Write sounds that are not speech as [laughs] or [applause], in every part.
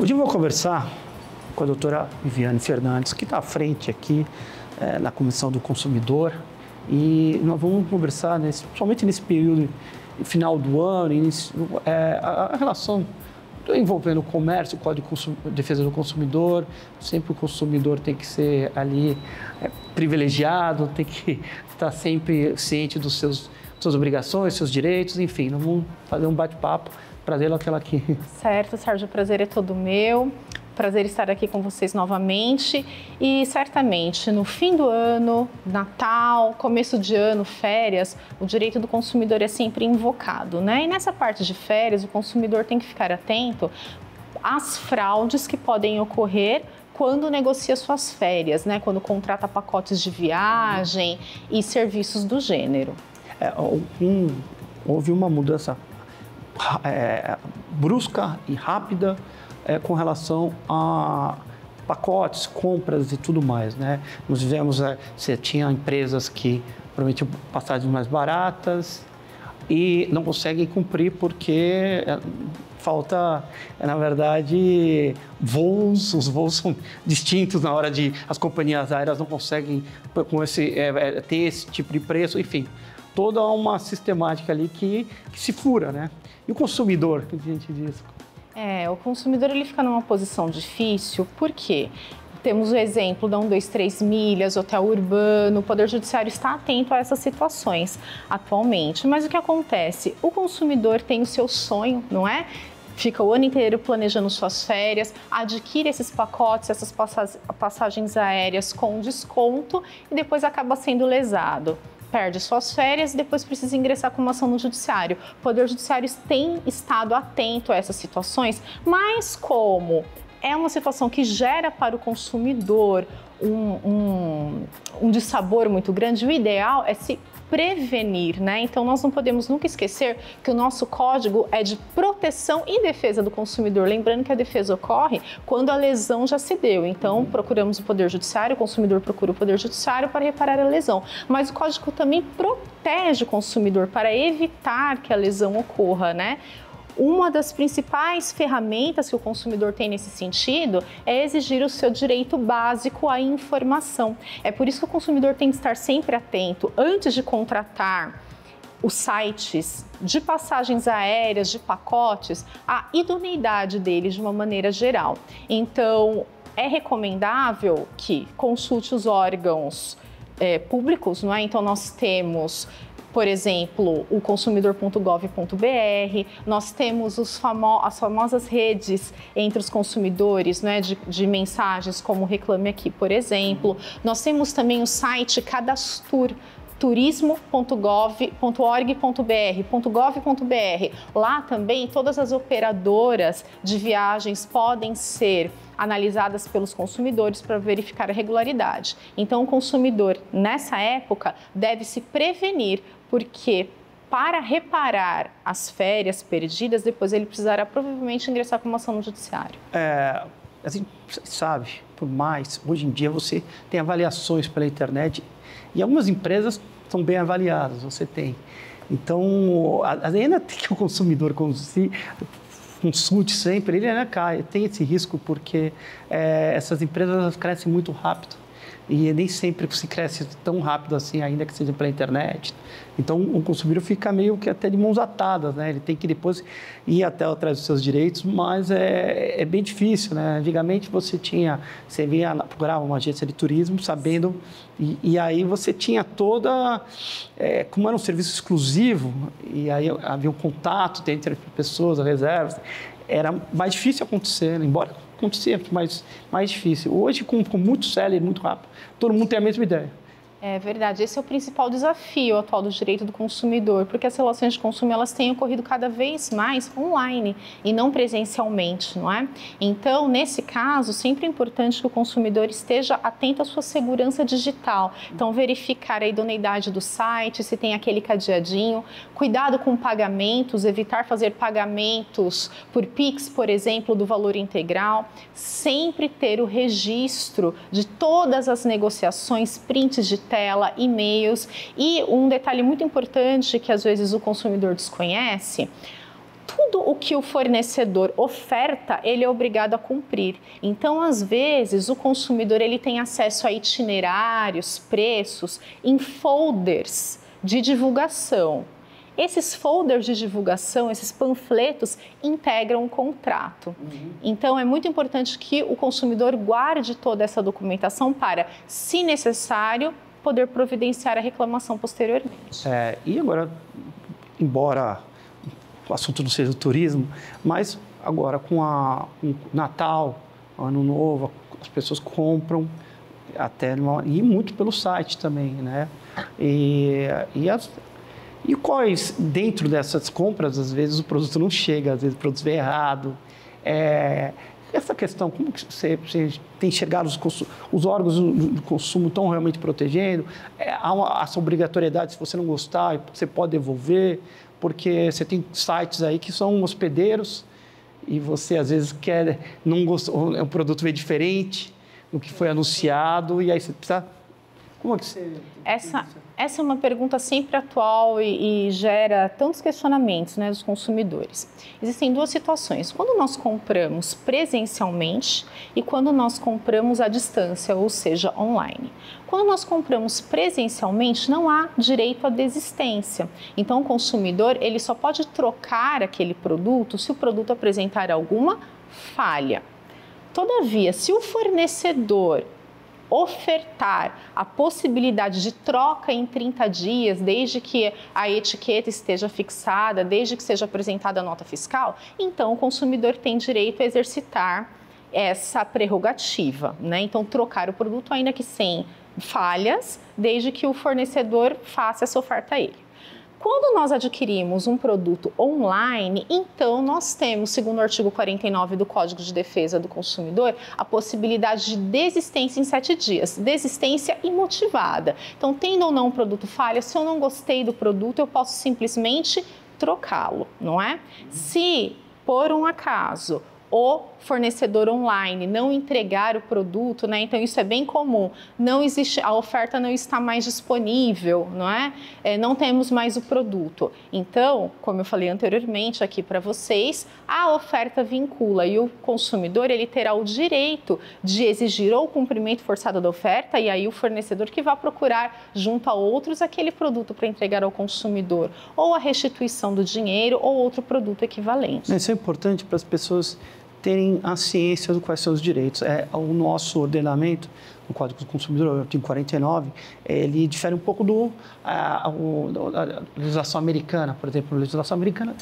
Hoje eu vou conversar com a doutora Viviane Fernandes, que está à frente aqui é, na Comissão do Consumidor, e nós vamos conversar, nesse, principalmente nesse período final do ano, início, é, a, a relação envolvendo o comércio, o Código de Defesa do Consumidor, sempre o consumidor tem que ser ali é, privilegiado, tem que [laughs] estar sempre ciente dos seus suas obrigações, seus direitos, enfim, nós vamos fazer um bate-papo. Prazer aquela aqui. Certo, Sérgio, o prazer é todo meu. Prazer estar aqui com vocês novamente e certamente no fim do ano, Natal, começo de ano, férias, o direito do consumidor é sempre invocado, né? E nessa parte de férias, o consumidor tem que ficar atento às fraudes que podem ocorrer quando negocia suas férias, né? Quando contrata pacotes de viagem e serviços do gênero. É, um, houve uma mudança é, brusca e rápida é, com relação a pacotes, compras e tudo mais, né? Nós vivemos, é, você tinha empresas que prometiam passagens mais baratas e não conseguem cumprir porque é, falta, é, na verdade, voos, os voos são distintos na hora de, as companhias aéreas não conseguem com esse, é, ter esse tipo de preço, enfim, toda uma sistemática ali que, que se fura, né? E o consumidor, que a gente diz? É, o consumidor ele fica numa posição difícil, por quê? Temos o exemplo da 123 milhas, hotel urbano, o Poder Judiciário está atento a essas situações atualmente. Mas o que acontece? O consumidor tem o seu sonho, não é? Fica o ano inteiro planejando suas férias, adquire esses pacotes, essas passagens aéreas com desconto e depois acaba sendo lesado perde suas férias e depois precisa ingressar com uma ação no judiciário. O Poder Judiciário tem estado atento a essas situações, mas como é uma situação que gera para o consumidor um, um, um dissabor muito grande, o ideal é se prevenir, né? Então nós não podemos nunca esquecer que o nosso código é de proteção e defesa do consumidor. Lembrando que a defesa ocorre quando a lesão já se deu. Então procuramos o Poder Judiciário, o consumidor procura o Poder Judiciário para reparar a lesão. Mas o código também protege o consumidor para evitar que a lesão ocorra, né? Uma das principais ferramentas que o consumidor tem nesse sentido é exigir o seu direito básico à informação. É por isso que o consumidor tem que estar sempre atento antes de contratar os sites de passagens aéreas, de pacotes, a idoneidade deles de uma maneira geral. Então, é recomendável que consulte os órgãos é, públicos, não é? Então, nós temos por exemplo, o consumidor.gov.br, nós temos famo as famosas redes entre os consumidores né, de, de, mensagens, como Reclame Aqui, por exemplo. Nós temos também o site Cadastur, turismo.gov.org.br. Lá também todas as operadoras de viagens podem ser analisadas pelos consumidores para verificar a regularidade. Então, o consumidor, nessa época, deve se prevenir porque para reparar as férias perdidas, depois ele precisará provavelmente ingressar com uma ação no judiciário. É, assim, você sabe, por mais, hoje em dia você tem avaliações pela internet e algumas empresas são bem avaliadas, você tem. Então, ainda [laughs] tem que o consumidor consulte sempre, ele ainda cai, tem esse risco porque é, essas empresas crescem muito rápido e nem sempre se cresce tão rápido assim, ainda que seja pela internet. Então, o consumidor fica meio que até de mãos atadas, né? Ele tem que depois ir até atrás dos seus direitos, mas é, é bem difícil, né? Antigamente você tinha, você vinha procurar uma agência de turismo sabendo, e, e aí você tinha toda, é, como era um serviço exclusivo, e aí havia um contato entre as pessoas, as reservas, era mais difícil acontecer, embora acontecia, mas mais difícil. Hoje, com, com muito seller, muito rápido, todo mundo tem a mesma ideia. É verdade, esse é o principal desafio atual do direito do consumidor, porque as relações de consumo elas têm ocorrido cada vez mais online e não presencialmente, não é? Então, nesse caso, sempre é importante que o consumidor esteja atento à sua segurança digital. Então, verificar a idoneidade do site, se tem aquele cadeadinho, cuidado com pagamentos, evitar fazer pagamentos por Pix, por exemplo, do valor integral, sempre ter o registro de todas as negociações, prints de tela, e-mails. E um detalhe muito importante que às vezes o consumidor desconhece, tudo o que o fornecedor oferta, ele é obrigado a cumprir. Então, às vezes, o consumidor ele tem acesso a itinerários, preços em folders de divulgação. Esses folders de divulgação, esses panfletos, integram o contrato. Uhum. Então, é muito importante que o consumidor guarde toda essa documentação para, se necessário, poder providenciar a reclamação posteriormente. É, e agora, embora o assunto não seja o turismo, mas agora com a um Natal, Ano Novo, as pessoas compram até no, e muito pelo site também, né? E, e as, e quais, dentro dessas compras, às vezes o produto não chega, às vezes o produto vem errado. É, essa questão, como que você, você tem enxergado os, os, órgãos de consumo estão realmente protegendo? É, há uma, essa obrigatoriedade, se você não gostar, você pode devolver, porque você tem sites aí que são hospedeiros e você às vezes quer, não gostou, o produto veio diferente do que foi anunciado e aí você precisa como é que você. Essa, essa é uma pergunta sempre atual e, e, gera tantos questionamentos né, dos consumidores. Existem duas situações: quando nós compramos presencialmente e quando nós compramos à distância, ou seja, online. Quando nós compramos presencialmente, não há direito à desistência. Então, o consumidor ele só pode trocar aquele produto se o produto apresentar alguma falha. Todavia, se o fornecedor ofertar a possibilidade de troca em 30 dias, desde que a etiqueta esteja fixada, desde que seja apresentada a nota fiscal, então o consumidor tem direito a exercitar essa prerrogativa, né? Então trocar o produto ainda que sem falhas, desde que o fornecedor faça essa oferta a ele. Quando nós adquirimos um produto online, então nós temos, segundo o artigo 49 do Código de Defesa do Consumidor, a possibilidade de desistência em sete dias, desistência imotivada. Então, tendo ou não um produto falha, se eu não gostei do produto, eu posso simplesmente trocá-lo, não é? Se por um acaso o fornecedor online não entregar o produto, né? Então isso é bem comum. Não existe, a oferta não está mais disponível, não é? é não temos mais o produto. Então, como eu falei anteriormente aqui para vocês, a oferta vincula e o consumidor ele terá o direito de exigir ou o cumprimento forçado da oferta e aí o fornecedor que vai procurar junto a outros aquele produto para entregar ao consumidor ou a restituição do dinheiro ou outro produto equivalente. Isso é importante para as pessoas terem a ciência do quais são os direitos. É, o nosso ordenamento, o Código do Consumidor, artigo 49, ele difere um pouco do, a, a, legislação americana, por exemplo, a legislação americana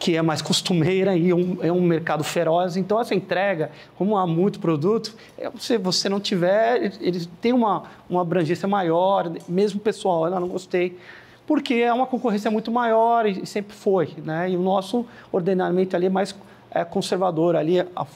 que é mais costumeira e um, é um mercado feroz. Então, essa entrega, como há muito produto, é, se você não tiver, eles têm uma, uma abrangência maior, mesmo pessoal, eu não gostei, porque é uma concorrência muito maior e sempre foi. Né? E o nosso ordenamento ali é mais é conservadora ali. A,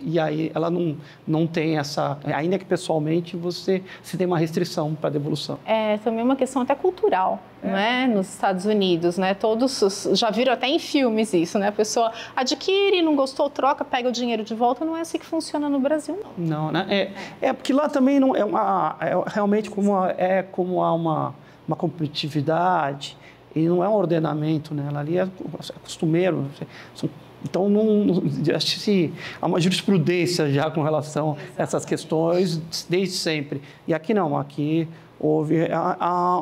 e aí ela não, não tem essa. Ainda que pessoalmente você se tem uma restrição para devolução. É também uma questão até cultural, é. né? Nos Estados Unidos, né? Todos já viram até em filmes isso, né? A pessoa adquire, não gostou, troca, pega o dinheiro de volta. Não é assim que funciona no Brasil, não. Não, né? É, é porque lá também não é uma. É realmente como é como há uma, uma competitividade e não é um ordenamento, né? Ali é, é costumeiro, são então, não, acho que há uma jurisprudência já com relação a essas questões desde sempre. E aqui não, aqui houve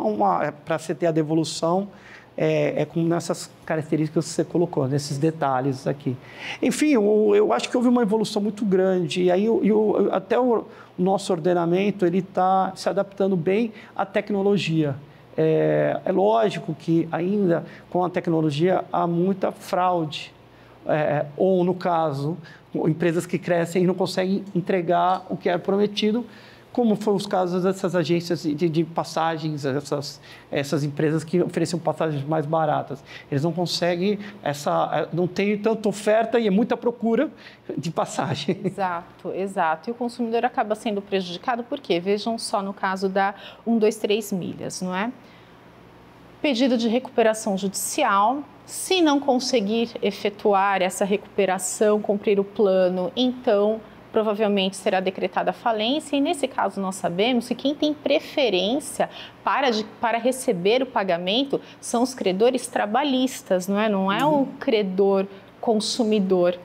uma. É, Para você ter a devolução, é, é com nessas características que você colocou, nesses detalhes aqui. Enfim, eu, eu acho que houve uma evolução muito grande. E aí, eu, até o nosso ordenamento ele está se adaptando bem à tecnologia. É, é lógico que ainda com a tecnologia há muita fraude é, ou, no caso, empresas que crescem e não conseguem entregar o que é prometido, como foi os casos dessas agências de, de, passagens, essas, essas empresas que ofereciam passagens mais baratas. Eles não conseguem, essa, é, não tem tanta oferta e é muita procura de passagem. [laughs] Exato, exato. E o consumidor acaba sendo prejudicado porque, vejam só no caso da 123 milhas, não é? Pedido de recuperação judicial, se não conseguir efetuar essa recuperação, cumprir o plano, então provavelmente será decretada falência, e nesse caso nós sabemos que quem tem preferência para, de, para receber o pagamento são os credores trabalhistas, não é? Não é o credor consumidor.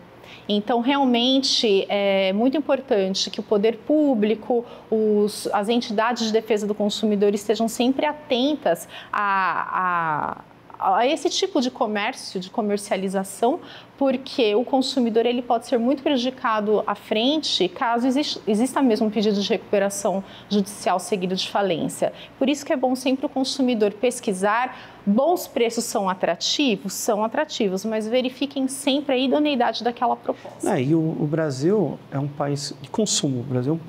Então, realmente é muito importante que o poder público, os, as entidades de defesa do consumidor estejam sempre atentas a, a a esse tipo de comércio, de comercialização, porque o consumidor ele pode ser muito prejudicado à frente caso exista, mesmo um pedido de recuperação judicial seguido de falência. Por isso que é bom sempre o consumidor pesquisar. Bons preços são atrativos? São atrativos, mas verifiquem sempre a idoneidade daquela proposta. É, e o, o Brasil é um país de consumo. O Brasil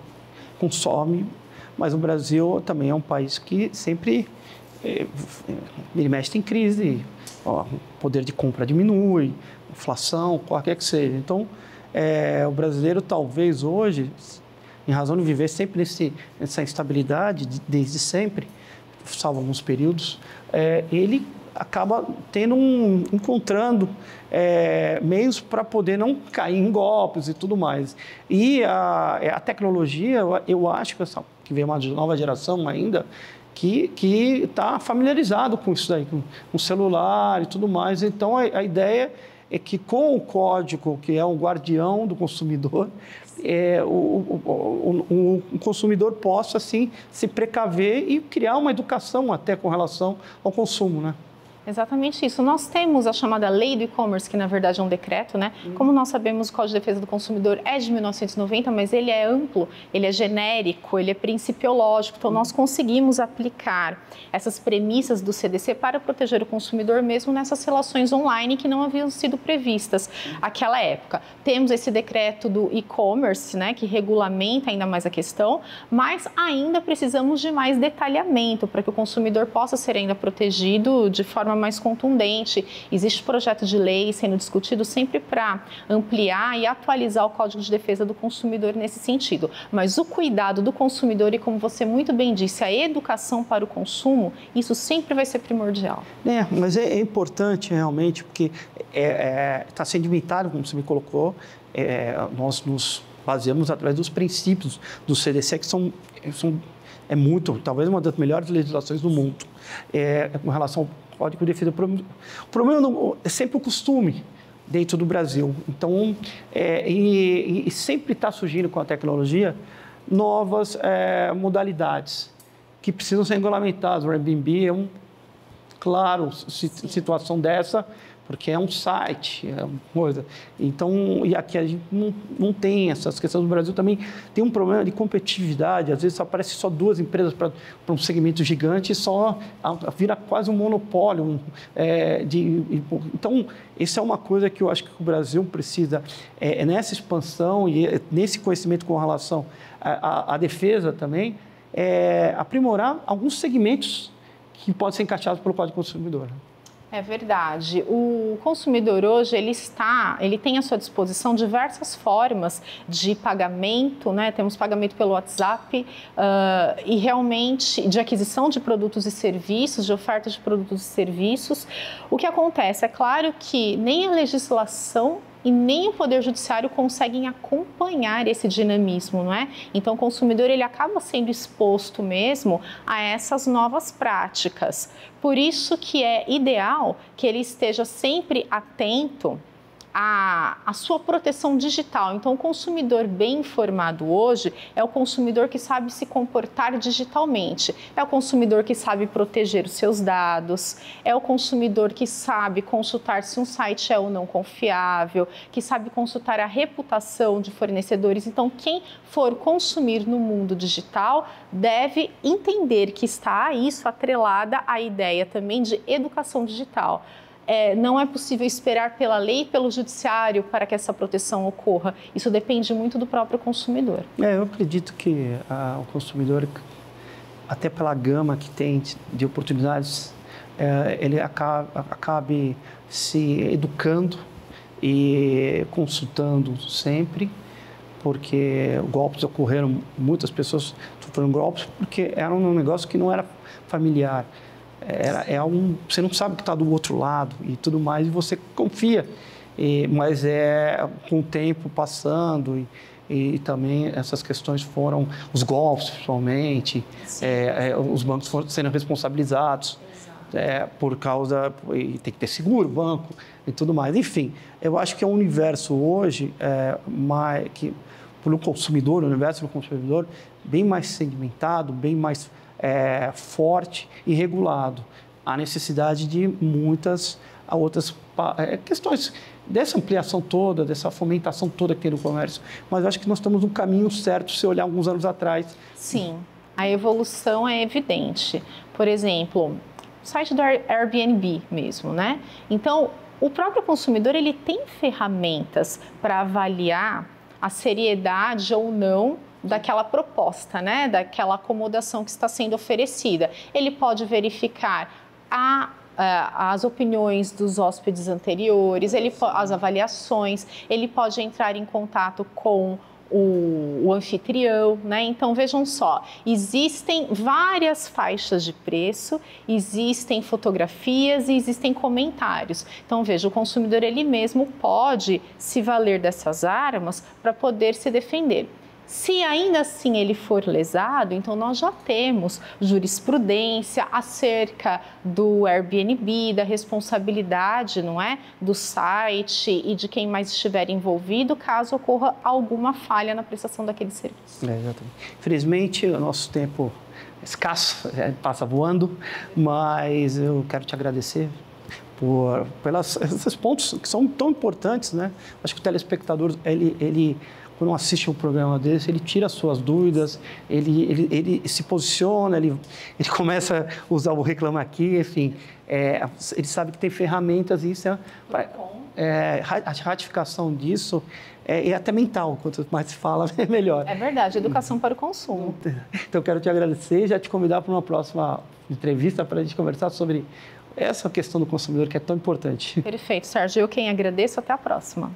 consome, mas o Brasil também é um país que sempre ele mexe tem crise, ó, poder de compra diminui, inflação, qualquer que seja. Então, é, o brasileiro talvez hoje, em razão de viver sempre nesse, nessa instabilidade, desde sempre, salvo alguns períodos, é, ele acaba tendo um, encontrando é, meios para poder não cair em golpes e tudo mais. E a, a tecnologia, eu acho que, essa, que vem uma nova geração ainda, que está familiarizado com isso daí, com, o celular e tudo mais. Então, a, a, ideia é que com o código, que é o guardião do consumidor, é, o, o, o, o, consumidor possa, assim, se precaver e criar uma educação até com relação ao consumo, né? Exatamente isso. Nós temos a chamada Lei do E-Commerce, que na verdade é um decreto, né? Uhum. Como nós sabemos, o Código de Defesa do Consumidor é de 1990, mas ele é amplo, ele é genérico, ele é principiológico. Então, nós conseguimos aplicar essas premissas do CDC para proteger o consumidor mesmo nessas relações online que não haviam sido previstas naquela época. Temos esse decreto do e-commerce, né, que regulamenta ainda mais a questão, mas ainda precisamos de mais detalhamento para que o consumidor possa ser ainda protegido de forma forma mais contundente. Existe projeto de lei sendo discutido sempre para ampliar e atualizar o Código de Defesa do Consumidor nesse sentido. Mas o cuidado do consumidor e, como você muito bem disse, a educação para o consumo, isso sempre vai ser primordial. É, mas é, é importante realmente, porque está é, é, sendo inventado, como você me colocou, é, nós nos baseamos através dos princípios do CDC, que são, são é muito, talvez uma das melhores legislações do mundo, é, com relação Código de Defesa. O problema não, é sempre o costume dentro do Brasil. Então, é, e, e, sempre está surgindo com a tecnologia novas é, modalidades que precisam ser regulamentadas. O Airbnb é um claro situação dessa porque é um site, é uma coisa. Então, e aqui a gente não, não tem essas questões. No Brasil também tem um problema de competitividade. Às vezes aparece só duas empresas para um segmento gigante e só vira quase um monopólio. Um, é, de, então, isso é uma coisa que eu acho que o Brasil precisa, é, é nessa expansão e é, nesse conhecimento com relação à, à defesa também, é, aprimorar alguns segmentos que podem ser encaixados pelo Código Consumidor. É verdade. O consumidor hoje ele está, ele tem à sua disposição diversas formas de pagamento, né? Temos pagamento pelo WhatsApp uh, e realmente de aquisição de produtos e serviços, de oferta de produtos e serviços. O que acontece é claro que nem a legislação e nem o poder judiciário conseguem acompanhar esse dinamismo, não é? Então o consumidor ele acaba sendo exposto mesmo a essas novas práticas. Por isso que é ideal que ele esteja sempre atento a, a sua proteção digital. Então, o consumidor bem informado hoje é o consumidor que sabe se comportar digitalmente, é o consumidor que sabe proteger os seus dados, é o consumidor que sabe consultar se um site é ou não confiável, que sabe consultar a reputação de fornecedores. Então, quem for consumir no mundo digital deve entender que está isso atrelada à ideia também de educação digital é, não é possível esperar pela lei pelo judiciário para que essa proteção ocorra. Isso depende muito do próprio consumidor. É, eu acredito que ah, o consumidor, até pela gama que tem de oportunidades, é, ele acaba, acabe se educando e consultando sempre, porque golpes ocorreram, muitas pessoas sofreram golpes porque era um negócio que não era familiar é, é um, você não sabe o que está do outro lado e tudo mais, e você confia. E, mas é com o tempo passando e, e também essas questões foram os golpes, principalmente, é, é, os bancos foram sendo responsabilizados é, por causa e tem que ter seguro, banco e tudo mais. Enfim, eu acho que é um universo hoje é, mais que para o consumidor, o universo do consumidor bem mais segmentado, bem mais é, forte e regulado. Há necessidade de muitas outras é, questões dessa ampliação toda, dessa fomentação toda que tem no comércio. Mas eu acho que nós estamos no caminho certo se olhar alguns anos atrás. Sim, a evolução é evidente. Por exemplo, o site do Airbnb mesmo, né? Então, o próprio consumidor ele tem ferramentas para avaliar a seriedade ou não daquela proposta, né? Daquela acomodação que está sendo oferecida. Ele pode verificar a as opiniões dos hóspedes anteriores, ele, as avaliações, ele pode entrar em contato com o, o, anfitrião, né? Então vejam só, existem várias faixas de preço, existem fotografias e existem comentários. Então veja, o consumidor ele mesmo pode se valer dessas armas para poder se defender. Se ainda assim ele for lesado, então nós já temos jurisprudência acerca do Airbnb, da responsabilidade, não é, do site e de quem mais estiver envolvido, caso ocorra alguma falha na prestação daquele serviço. É, exatamente. Infelizmente, o nosso tempo é escasso, [laughs] é, passa voando, mas eu quero te agradecer por pelas, [laughs] esses pontos que são tão importantes, né? Acho que o telespectador ele, ele quando assiste um programa desse, ele tira as suas dúvidas, ele, ele, ele se posiciona, ele, ele [laughs] começa a usar o reclama aqui, enfim, é, ele sabe que tem ferramentas e isso é, é a ratificação disso é, é, até mental, quanto mais se fala, [laughs] é melhor. É verdade, educação para o consumo. Então, quero te agradecer e já te convidar para uma próxima entrevista para a gente conversar sobre essa questão do consumidor que é tão importante. Perfeito, Sérgio. Eu quem agradeço. Até a próxima.